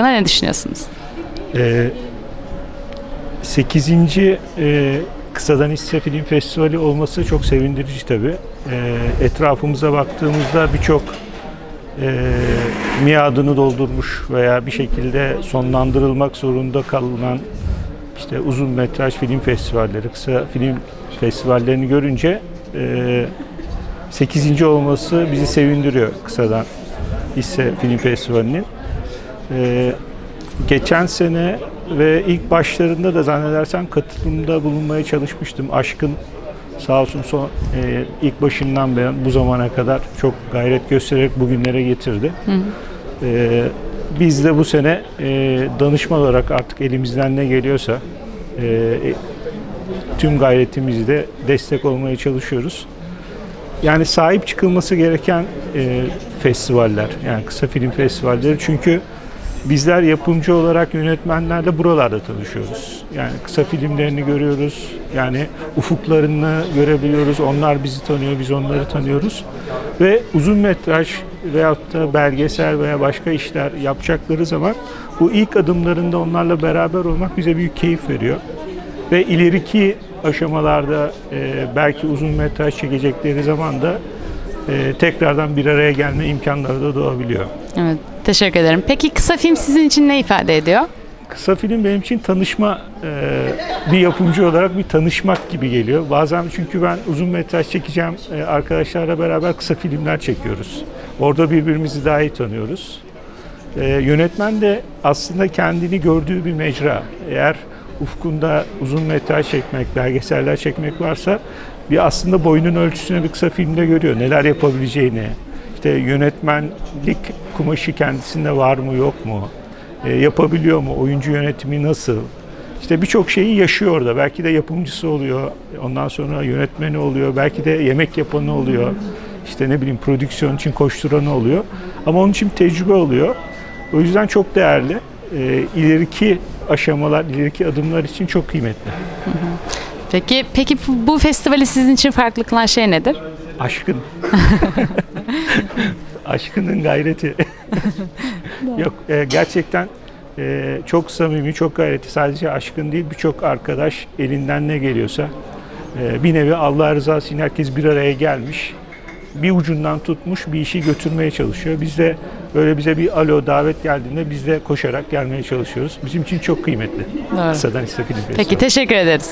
hakkında ne düşünüyorsunuz? Ee, 8. E, Kısadan Hisse Film Festivali olması çok sevindirici tabii. Ee, etrafımıza baktığımızda birçok e, miadını doldurmuş veya bir şekilde sonlandırılmak zorunda kalınan işte uzun metraj film festivalleri, kısa film festivallerini görünce e, 8. olması bizi sevindiriyor kısadan hisse film festivalinin. E, geçen sene ve ilk başlarında da zannedersem katılımda bulunmaya çalışmıştım. Aşkın sağ olsun son e, ilk başından beri bu zamana kadar çok gayret göstererek bugünlere getirdi. E, biz de bu sene e, danışma olarak artık elimizden ne geliyorsa e, e, tüm gayretimizle destek olmaya çalışıyoruz. Yani sahip çıkılması gereken e, festivaller, yani kısa film festivalleri çünkü bizler yapımcı olarak yönetmenlerle buralarda tanışıyoruz. Yani kısa filmlerini görüyoruz, yani ufuklarını görebiliyoruz, onlar bizi tanıyor, biz onları tanıyoruz. Ve uzun metraj veyahut da belgesel veya başka işler yapacakları zaman bu ilk adımlarında onlarla beraber olmak bize büyük keyif veriyor. Ve ileriki aşamalarda e, belki uzun metraj çekecekleri zaman da e, tekrardan bir araya gelme imkanları da doğabiliyor. Evet, teşekkür ederim. Peki kısa film sizin için ne ifade ediyor? Kısa film benim için tanışma, e, bir yapımcı olarak bir tanışmak gibi geliyor. Bazen çünkü ben uzun metraj çekeceğim e, arkadaşlarla beraber kısa filmler çekiyoruz. Orada birbirimizi daha iyi tanıyoruz. E, yönetmen de aslında kendini gördüğü bir mecra. Eğer ufkunda uzun metraj çekmek, belgeseller çekmek varsa bir aslında boyunun ölçüsüne bir kısa filmde görüyor. Neler yapabileceğini, işte yönetmenlik kumaşı kendisinde var mı yok mu, e, yapabiliyor mu, oyuncu yönetimi nasıl, işte birçok şeyi yaşıyor orada. Belki de yapımcısı oluyor, ondan sonra yönetmeni oluyor, belki de yemek yapanı oluyor, işte ne bileyim prodüksiyon için koşturanı oluyor. Ama onun için tecrübe oluyor. O yüzden çok değerli. E, ileriki aşamalar, ileriki adımlar için çok kıymetli. Peki peki bu festivali sizin için farklı kılan şey nedir? Aşkın. Aşkının gayreti. Yok e, gerçekten e, çok samimi, çok gayreti. Sadece aşkın değil birçok arkadaş elinden ne geliyorsa e, bir nevi Allah rızası için herkes bir araya gelmiş. Bir ucundan tutmuş bir işi götürmeye çalışıyor. Biz de böyle bize bir alo davet geldiğinde biz de koşarak gelmeye çalışıyoruz. Bizim için çok kıymetli. Doğru. Kısadan film Peki teşekkür ederiz.